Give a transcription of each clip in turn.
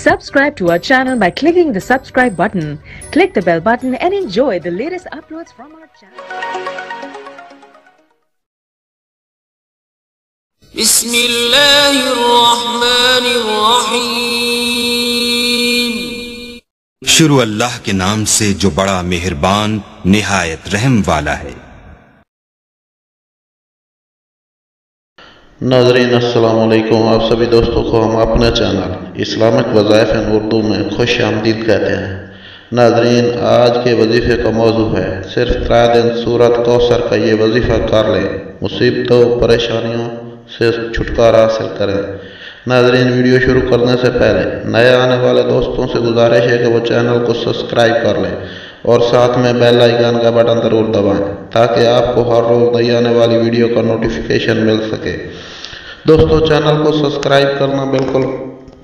Subscribe to our channel by clicking the subscribe button. Click the bell button and enjoy the latest uploads from our channel. بسم الله الرحمن الرحيم شروع اللہ کے نام سے جو بڑا مہربان نہایت رحم والا ہے ناظرین، السلام علیکم۔ آپ سبھی دوستوں کو ہم اپنے چینل اسلامک وظائف ان اردو میں خوش آمدید کہتے ہیں۔ ناظرین، آج کے وظیفے کا موضوع ہے صرف ترا دن صورت کوثر کا یہ وظیفہ کر لیں۔ مصیبتوں، پریشانیوں سے چھٹکارا حاصل کریں۔ ناظرین، ویڈیو شروع کرنے سے پہلے نئے آنے والے دوستوں سے گزارش ہے کہ وہ چینل کو سبسکرائب کر لیں۔ اور ساتھ میں بیل آئیکن کا بٹن ضرور دبائیں تاکہ آپ کو ہر روز نئی آنے والی ویڈیو کا نوٹیفیکیشن مل سکے۔ دوستو چینل کو سبسکرائب کرنا بالکل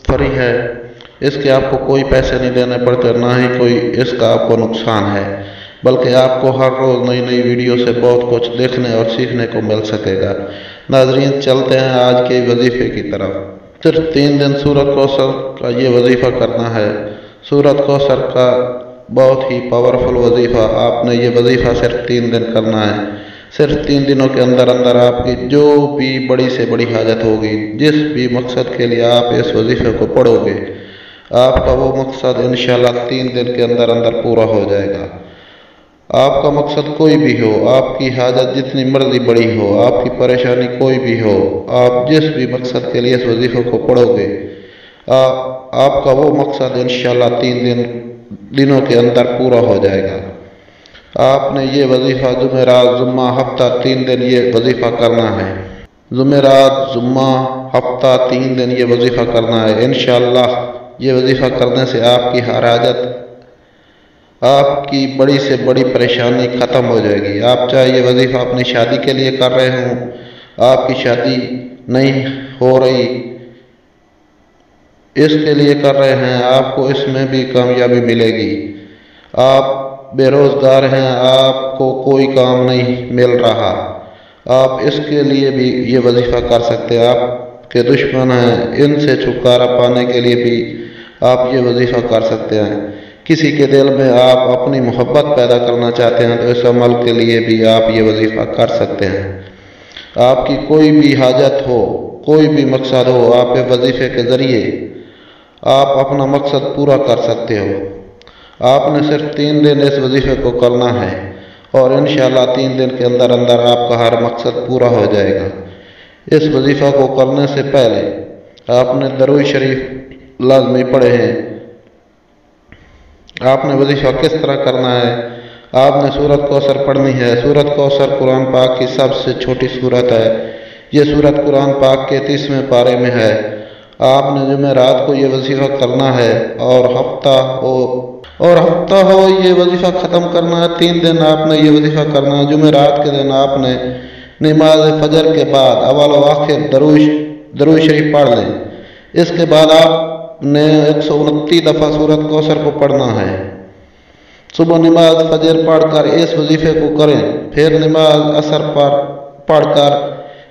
فری ہے۔ اس کے آپ کو کوئی پیسے نہیں دینے پڑتے، نہ ہی کوئی اس کا آپ کو نقصان ہے، بلکہ آپ کو ہر روز نئی نئی ویڈیو سے بہت کچھ دیکھنے اور سیکھنے کو مل سکے گا۔ ناظرین، چلتے ہیں آج کے وظیفے کی طرف۔ صرف تین دن سورت کوثر کا یہ وظیفہ کرنا ہے۔ سورت کوثر کا بہت ہی پاورفل وظیفہ آپ نے یہ وظیفہ صرف تین دن کرنا ہے۔ صرف تین دنوں کے اندر اندر آپ کی جو بھی بڑی سے بڑی حاجت ہوگی، جس بھی مقصد کے لیے آپ اس وظیفے کو پڑھو گے، آپ کا وہ مقصد انشاءاللہ تین دن کے اندر اندر پورا ہو جائے گا۔ آپ کا مقصد کوئی بھی ہو، آپ کی حاجت جتنی مرضی بڑی ہو، آپ کی پریشانی کوئی بھی ہو، آپ جس بھی مقصد کے لیے اس وظیفے کو پڑھو گے آپ کا وہ مقصد انشاءاللہ تین دن دنوں کے اندر پورا ہو جائے گا۔ آپ نے یہ وظیفہ جمعرات جمعہ ہفتہ تین دن یہ وظیفہ کرنا ہے۔ جمعرات جمعہ ہفتہ تین دن یہ وظیفہ کرنا ہے۔ انشاءاللہ یہ وظیفہ کرنے سے آپ کی ہر حاجت آپ کی بڑی سے بڑی پریشانی ختم ہو جائے گی۔ آپ چاہے یہ وظیفہ اپنی شادی کے لیے کر رہے ہوں، آپ کی شادی نہیں ہو رہی اس کے لیے کر رہے ہیں، آپ کو اس میں بھی کامیابی ملے گی۔ آپ بے روزگار ہیں، آپ کو کوئی کام نہیں مل رہا۔ آپ اس کے لیے بھی یہ وظیفہ کر سکتے ہیں۔ آپ کے دشمن ہیں، ان سے چھٹکارا پانے کے لیے بھی آپ یہ وظیفہ کر سکتے ہیں۔ کسی کے دل میں آپ اپنی محبت پیدا کرنا چاہتے ہیں، تو اس عمل کے لیے بھی آپ یہ وظیفہ کر سکتے ہیں۔ آپ کی کوئی بھی حاجت ہو، کوئی بھی مقصد ہو، آپ وظیفے کے ذریعے آپ اپنا مقصد پورا کر سکتے ہو۔ آپ نے صرف تین دن اس وظیفے کو کرنا ہے اور انشاءاللہ تین دن کے اندر اندر آپ کا ہر مقصد پورا ہو جائے گا۔ اس وظیفہ کو کرنے سے پہلے آپ نے دروئی شریف لازمی پڑھے ہیں۔ آپ نے وظیفہ کس طرح کرنا ہے؟ آپ نے سورت کوثر پڑھنی ہے۔ سورت کوثر قرآن پاک کی سب سے چھوٹی صورت ہے۔ یہ سورت قرآن پاک کے تیسویں پارے میں ہے۔ آپ نے جمعرات کو یہ وظیفہ کرنا ہے اور ہفتہ ہو اور ہفتہ ہو یہ وظیفہ ختم کرنا ہے، تین دن آپ نے یہ وظیفہ کرنا ہے جمعرات کے دن آپ نے نماز فجر کے بعد اول و آخر دروش دروش شریف پڑھ لیں۔ اس کے بعد آپ نے ایک سو انتیس دفعہ سورت کوثر کو پڑھنا ہے۔ صبح نماز فجر پڑھ کر اس وظیفے کو کریں، پھر نماز اثر پر پڑھ کر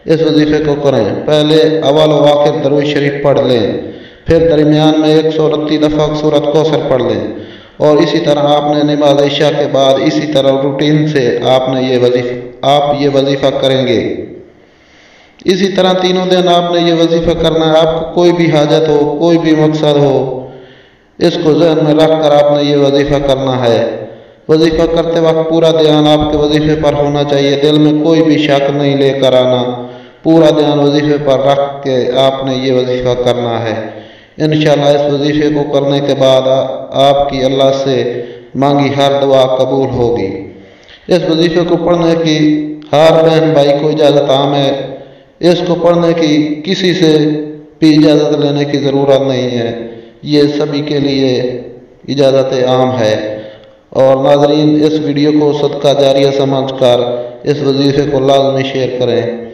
اس وظیفے کو کریں۔ پہلے اول و آخر دروش شریف پڑھ لیں۔ پھر درمیان میں ایک سو انتیس دفعہ سورت کوثر پڑھ لیں۔ اور اسی طرح آپ نے نماز عشاء کے بعد اسی طرح روٹین سے آپ نے یہ وظیفہ آپ یہ وظیفہ کریں گے۔ اسی طرح تینوں دن آپ نے یہ وظیفہ کرنا ہے۔ آپ کو کوئی بھی حاجت ہو، کوئی بھی مقصد ہو، اس کو ذہن میں رکھ کر آپ نے یہ وظیفہ کرنا ہے۔ وظیفہ کرتے وقت پورا دھیان آپ کے وظیفے پر ہونا چاہیے۔ دل میں کوئی بھی شک نہیں لے کر آنا۔ پورا دھیان وظیفے پر رکھ کے آپ نے یہ وظیفہ کرنا ہے۔ انشاءاللہ اس وظیفے کو کرنے کے بعد آپ کی اللہ سے مانگی ہر دعا قبول ہوگی۔ اس وظیفے کو پڑھنے کی ہر بہن بھائی کو اجازت عام ہے۔ اس کو پڑھنے کی کسی سے بھی اجازت لینے کی ضرورت نہیں ہے۔ یہ سبھی کے لیے اجازت عام ہے۔ اور ناظرین، اس ویڈیو کو صدقہ جاریہ سمجھ کر اس وظیفے کو لازمی شیئر کریں۔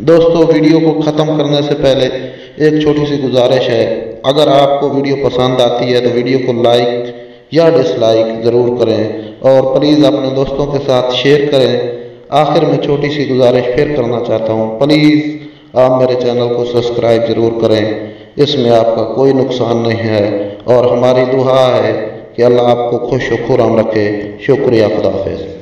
دوستو، ویڈیو کو ختم کرنے سے پہلے ایک چھوٹی سی گزارش ہے۔ اگر آپ کو ویڈیو پسند آتی ہے تو ویڈیو کو لائک یا ڈس لائک ضرور کریں اور پلیز اپنے دوستوں کے ساتھ شیئر کریں۔ آخر میں چھوٹی سی گزارش پھر کرنا چاہتا ہوں۔ پلیز آپ میرے چینل کو سبسکرائب ضرور کریں۔ اس میں آپ کا کوئی نقصان نہیں ہے اور ہماری دعا ہے کہ اللہ آپ کو خوش و خرم رکھے۔ شکریہ، خدا حافظ۔